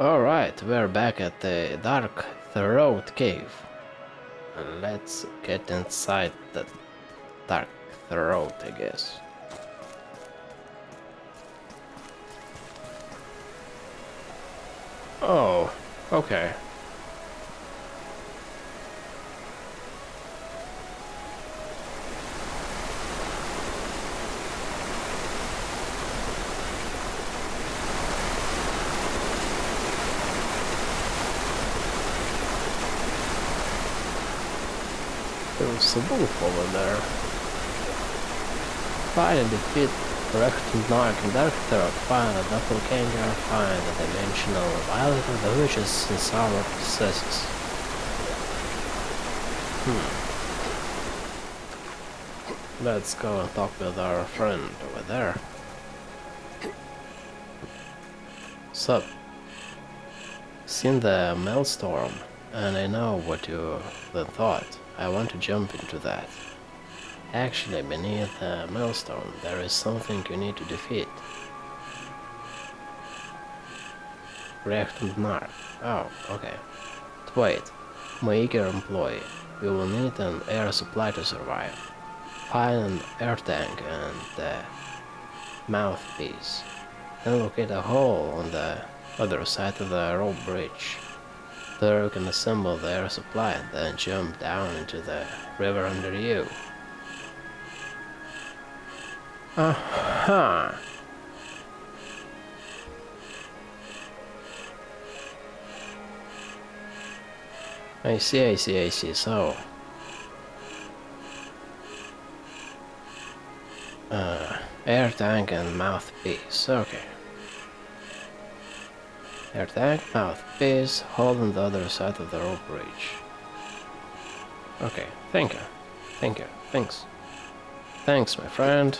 Alright, we're back at the Dark Throat Cave. Let's get inside the Dark Throat, I guess. Oh, okay. There's a wolf over there. And defeat Rechtenmark and Dark Throat. Find a doppelganger. Find the dimensional violet of the witches and sour possesses. Hmm. Let's go and talk with our friend over there. Sup? Seen the maelstrom, and I know what you then thought. I want to jump into that. Actually, beneath the maelstrom, there is something you need to defeat. React and Mark. Oh, okay. Wait, my eager employee. We will need an air supply to survive. Find an air tank and a mouthpiece. Then locate a hole on the other side of the rope bridge. You can assemble the air supply and then jump down into the river under you. Uh-huh. I see, I see, I see, so... Uh, air tank and mouthpiece, okay. Air tank, mouthpiece, hold on the other side of the rope bridge. Okay, thank you. Thank you. Thanks. Thanks, my friend.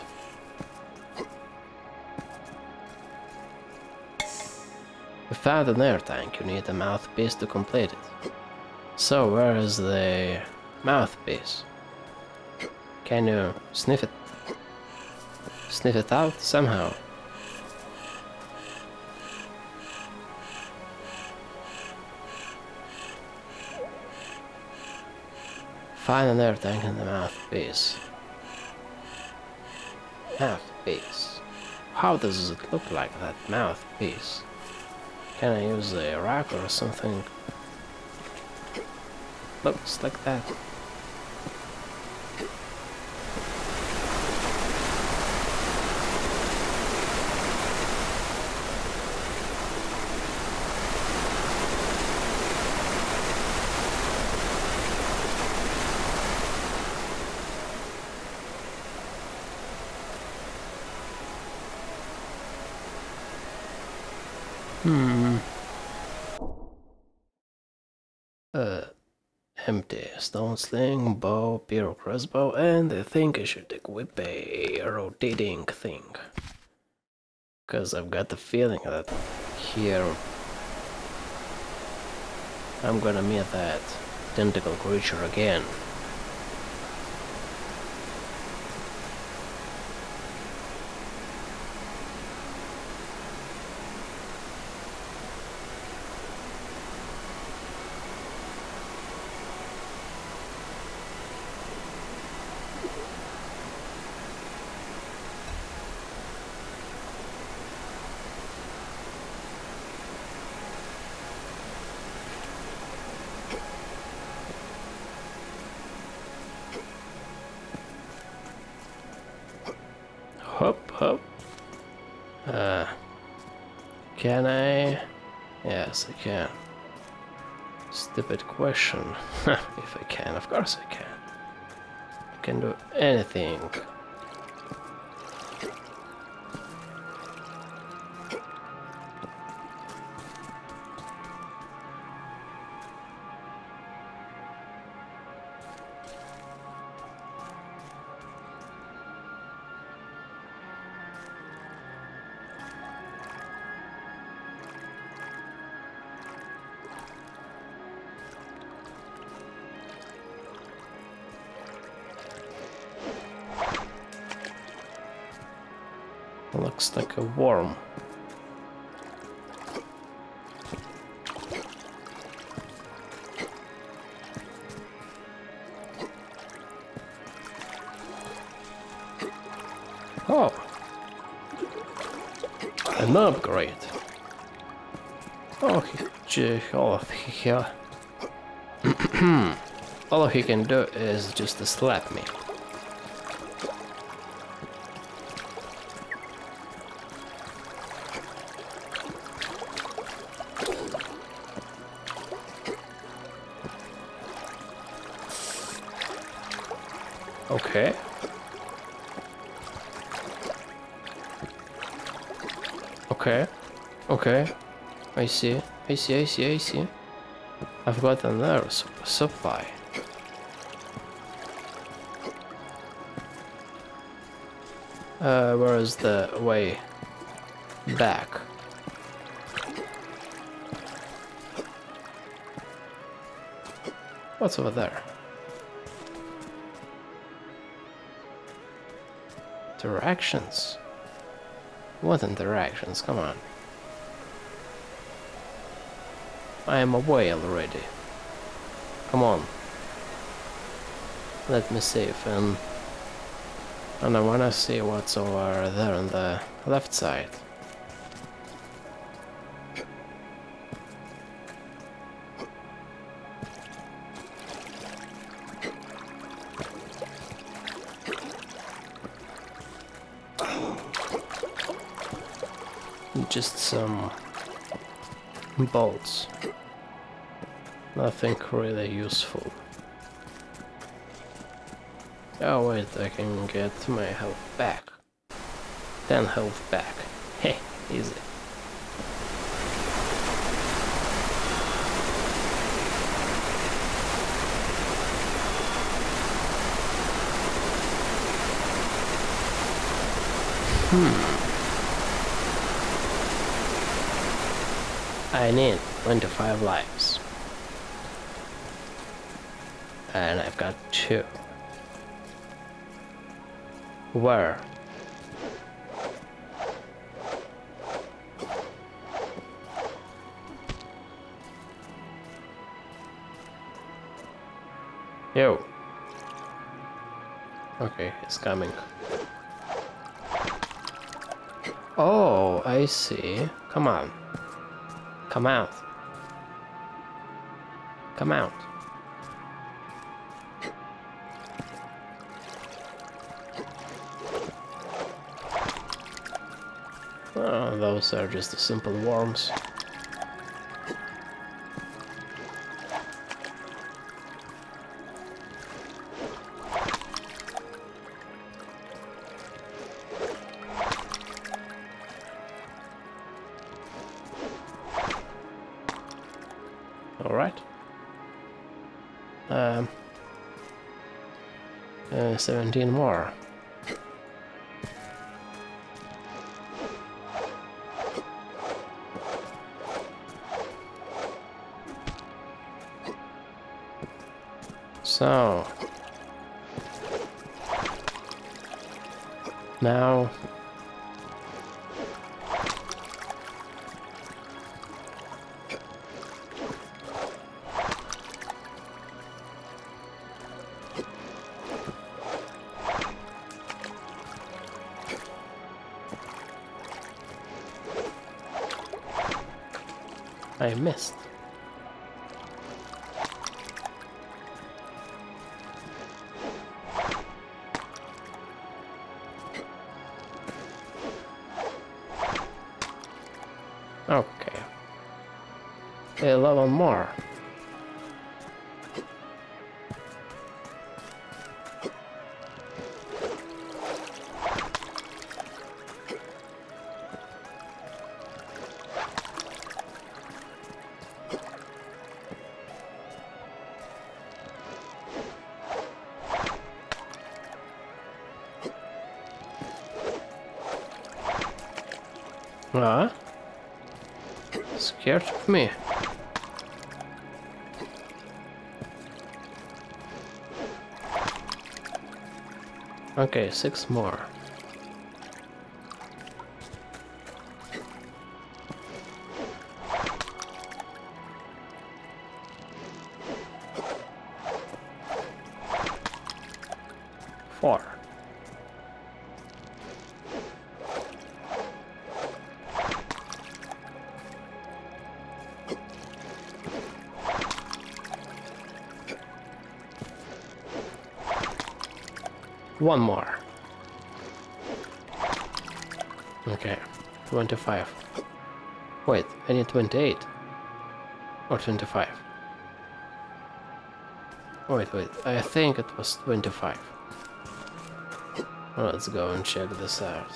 Found an air tank. You need a mouthpiece to complete it. So, where is the mouthpiece? Can you sniff it? Sniff it out somehow? Find an air tank in the mouthpiece. Mouthpiece. How does it look like, that mouthpiece? Can I use a rock or something? Looks like that. Hmm. Uh, empty. Stone sling, bow, pyro crossbow, and I think I should equip a rotating thing. Because I've got the feeling that here I'm gonna meet that tentacle creature again. Can I? Yes, I can. Stupid question. if I can, of course I can. I can do anything. Looks like a worm. Oh. An upgrade. Oh, he, all he can do is just slap me. Okay. Okay. Okay. I see. I see, I see, I see. I've got another su supply. Uh, where is the way back? What's over there? Directions? What interactions? Come on. I am away already. Come on. Let me save and... And I wanna see what's over there on the left side. Just some bolts. Nothing really useful. Oh wait, I can get my health back. 10 health back. Hey, easy. Hmm. I need 25 lives. And I've got two. Where? Yo. Okay, it's coming. Oh, I see. Come on. Come out. Come out. Oh, those are just the simple worms. 17 more. So now I missed. Okay. 11 more. Huh? Scared of me? Okay, six more. One more. Okay, 25. Wait, I need 28. Or 25. Wait, wait, I think it was 25. Let's go and check this out.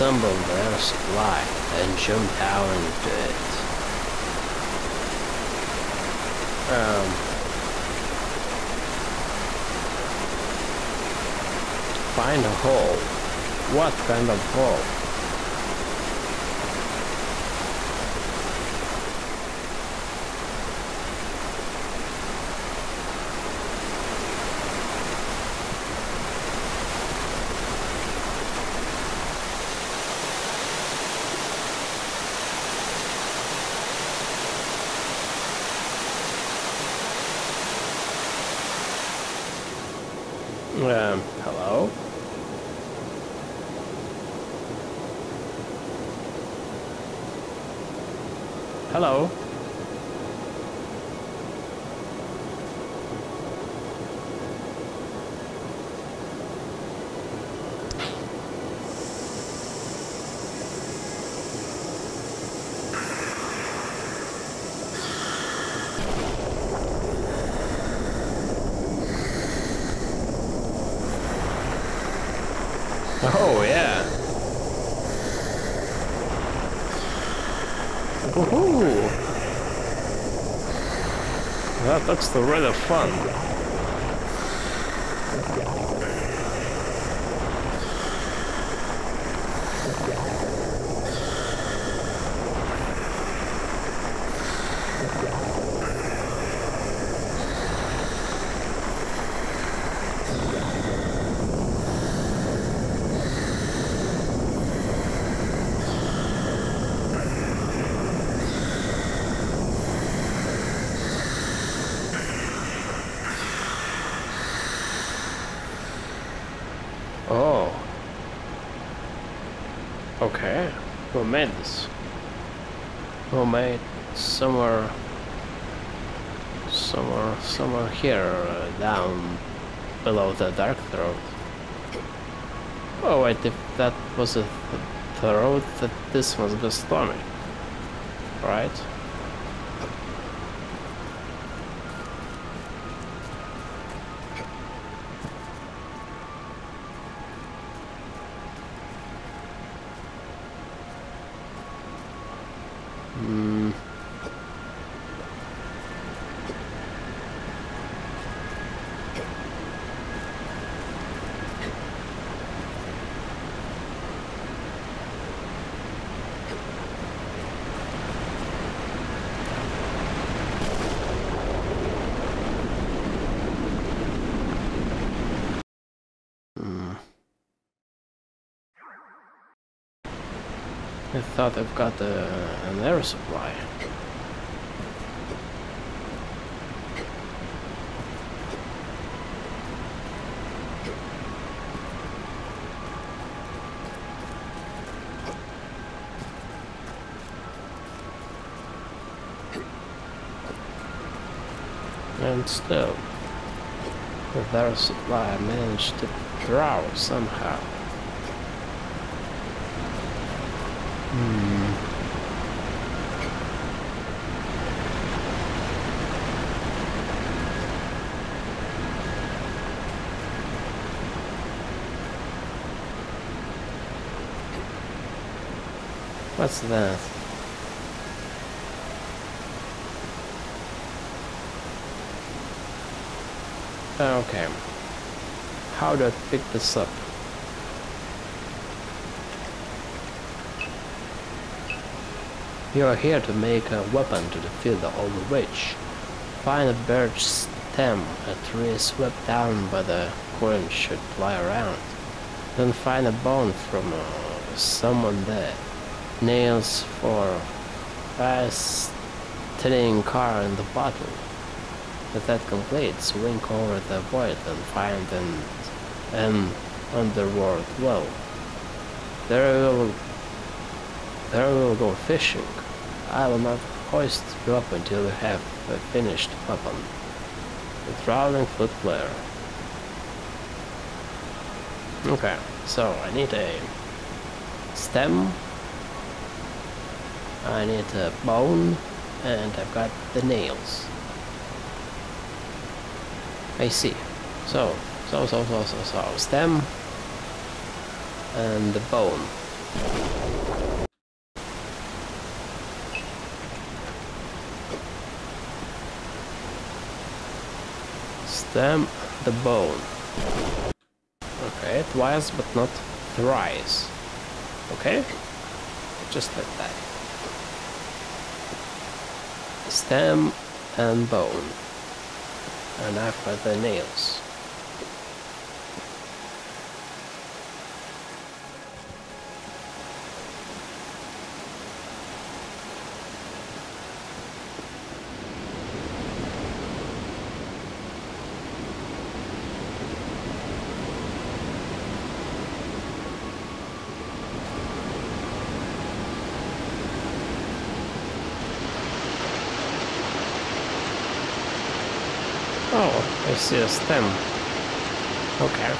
Assemble the air and jump down into it. Um, find a hole. What kind of hole? Oh, yeah. Woohoo! That looks the really fun. Oh. Okay. Who made this? Made somewhere... Somewhere, somewhere here, uh, down below the dark throat. Oh wait, if that was a th throat, that this must be stormy. Right? I thought I've got uh, an air supply. And still, with air supply I managed to draw somehow. Hmm. Hmm. What's that? Okay. How do I pick this up? You are here to make a weapon to defeat the old witch. Find a birch stem a tree swept down by the current should fly around. Then find a bone from uh, someone dead. Nails for fastening car in the bottle. With that complete, swing over the void and find an, an underworld well. There will there will go fishing. I will not hoist you up until you have a finished weapon. The traveling foot player. Okay, so I need a stem, I need a bone, and I've got the nails. I see. So, so, so, so, so, so, stem, and the bone. Stem the bone. Okay, twice but not thrice. Okay? Just like that. Stem and bone. And I've got the nails. Oh, I see a stem. Okay.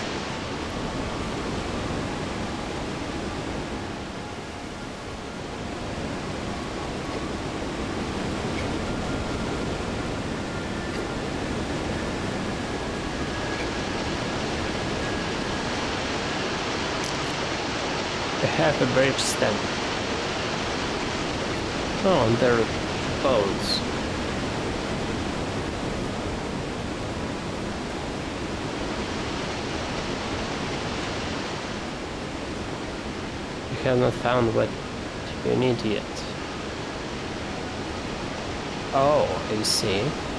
I have a bridge stem. Oh, and there are bones. Have not found what you need yet. Oh, I see.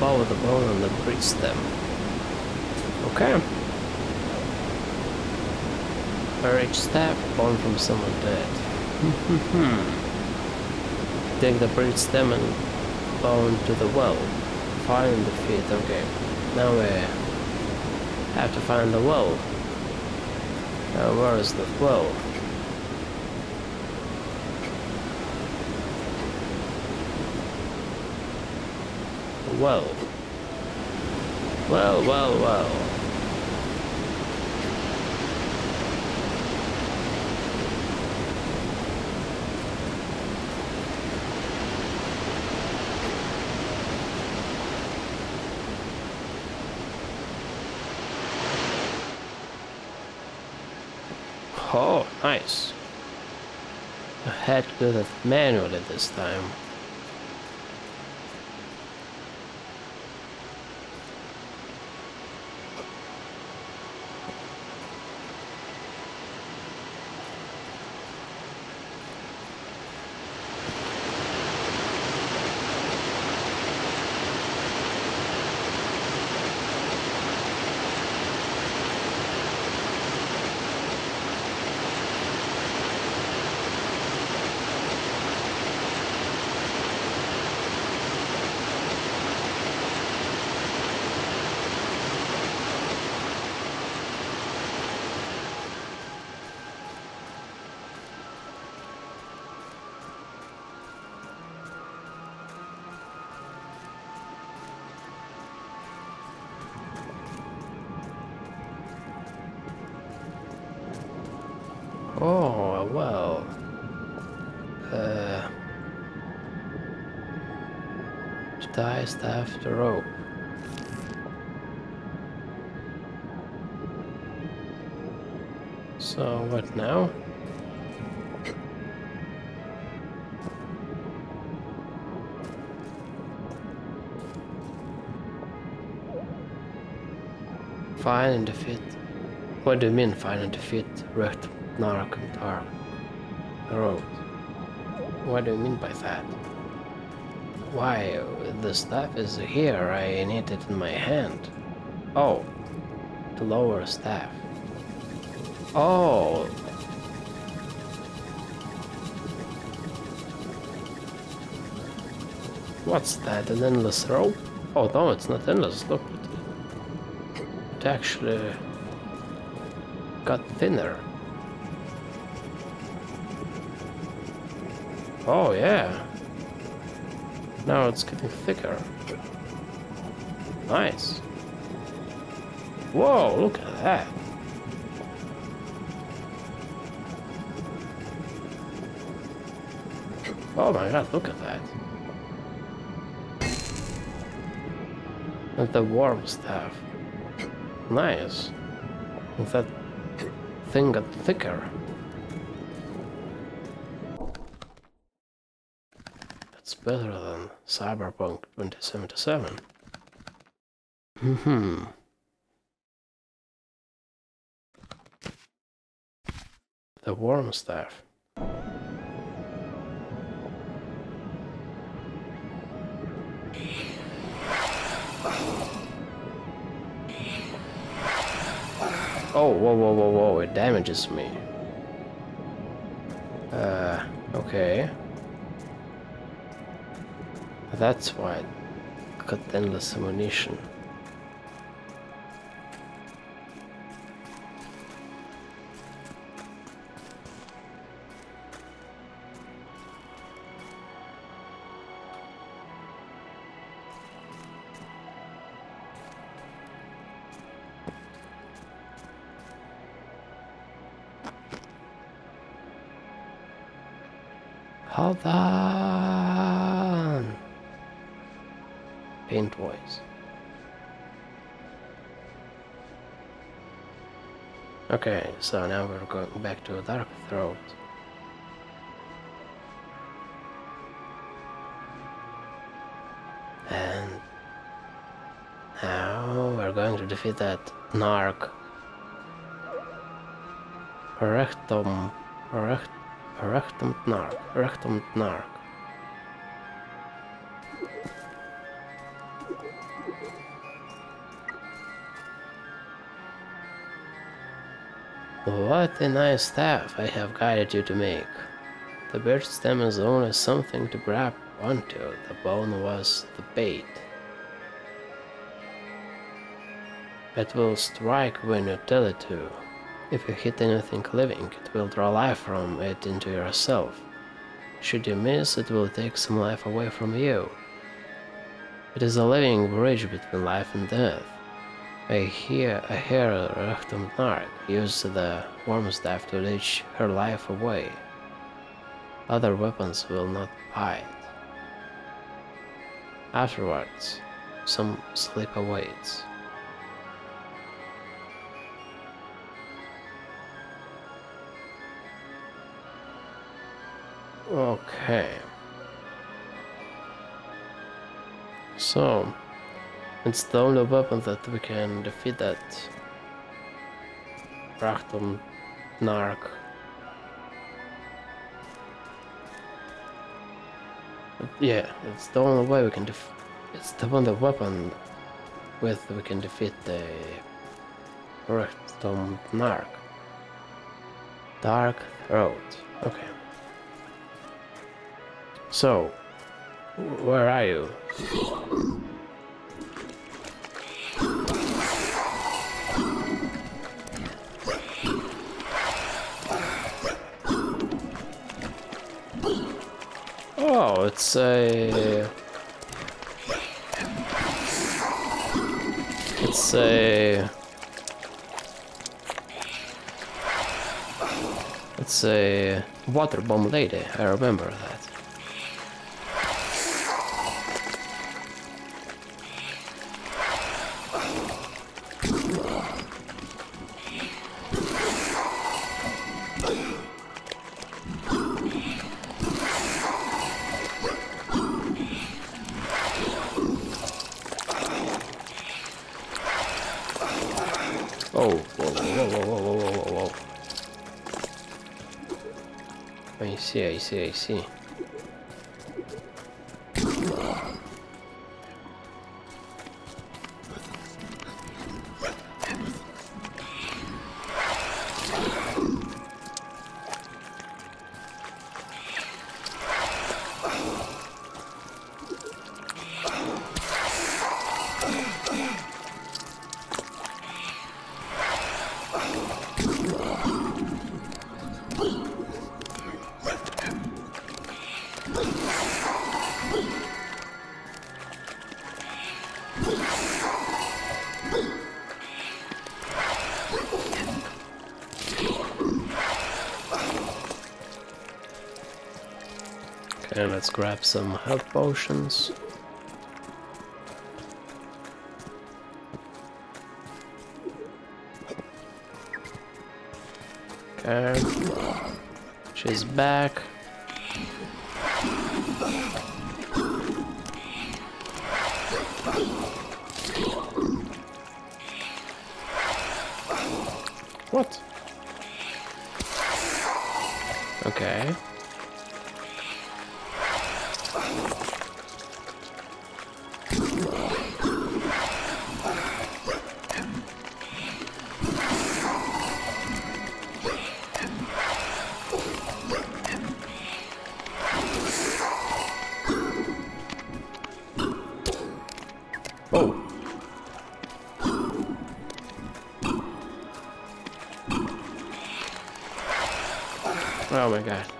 Both the bone and the bridge stem. Okay. Bridge staff, bone from someone dead. Take the bridge stem and bone to the well. Find the feet, okay. Now we have to find the well. Now where is the well? Well. Well, well, well. Oh, nice. I had to do that manually this time. enticed after all. So what now? Fine and defeat. What do you mean fine and defeat? Wrecked Nark and Road. What do you mean by that? Why, the staff is here, I need it in my hand. Oh, the lower staff. Oh. What's that, an endless rope? Oh no, it's not endless, look. It actually got thinner. Oh yeah. Now it's getting thicker. Nice. Whoa, look at that. Oh my god, look at that. And the warm stuff. Nice. And that thing got thicker. That's better than Cyberpunk 2077. Hmm. The warm staff. Oh, whoa, whoa, whoa, whoa, it damages me. Uh, okay. That's why I got endless ammunition. Hold. Paint voice. Okay, so now we're going back to dark throat. And now we're going to defeat that narc. Rectum, rect, narc, rectum narc. What a nice staff I have guided you to make. The bird stem is only something to grab onto, the bone was the bait. It will strike when you tell it to. If you hit anything living, it will draw life from it into yourself. Should you miss, it will take some life away from you. It is a living bridge between life and death. I hear I hear Rechtum Nark use the worm staff to leech her life away. Other weapons will not bite. Afterwards, some sleep awaits. Okay. So, it's the only weapon that we can defeat that Rachtum Narc. Yeah, it's the only way we can def- it's the only weapon with we can defeat the Rachtum Narc. Dark Throat. Okay. So, where are you? Oh, it's a... It's a... It's a water bomb lady, I remember that. Oh, whoa, whoa, whoa, whoa, whoa, whoa, whoa, whoa. I see, I see, I see. Okay, let's grab some health potions. Okay. She's back. Oh my god.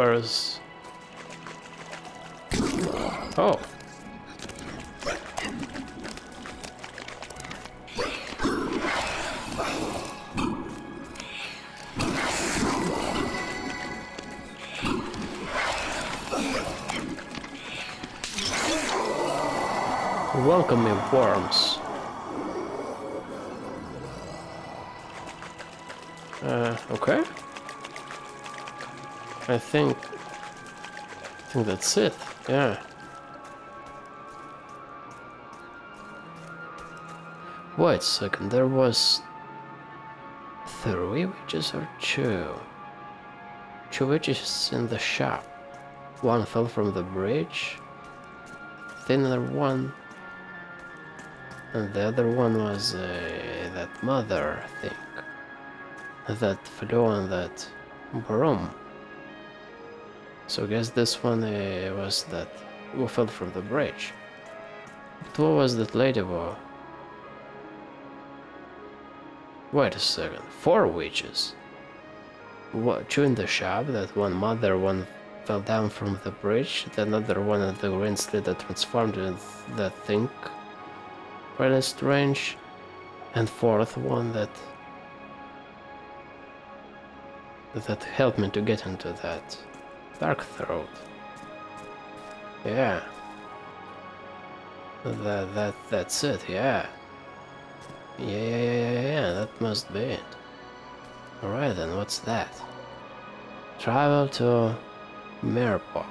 Where is... Oh. Welcome me worms. Uh, okay. I think... I think that's it, yeah. Wait a second, there was... Three witches or two? Two witches in the shop. One fell from the bridge. The other one and the other one was uh, that mother, I think. That flew on that broom. So I guess this one uh, was that who fell from the bridge. But what was that lady war? Wait a second, four witches. What, two in the shop, that one mother, one fell down from the bridge, the another one at the green that transformed into that thing really strange. And fourth one that that helped me to get into that dark throat. Yeah. That that that's it, yeah. Yeah yeah yeah yeah yeah, that must be it. Alright then, what's that? Travel to Merpok.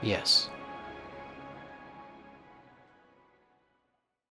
Yes.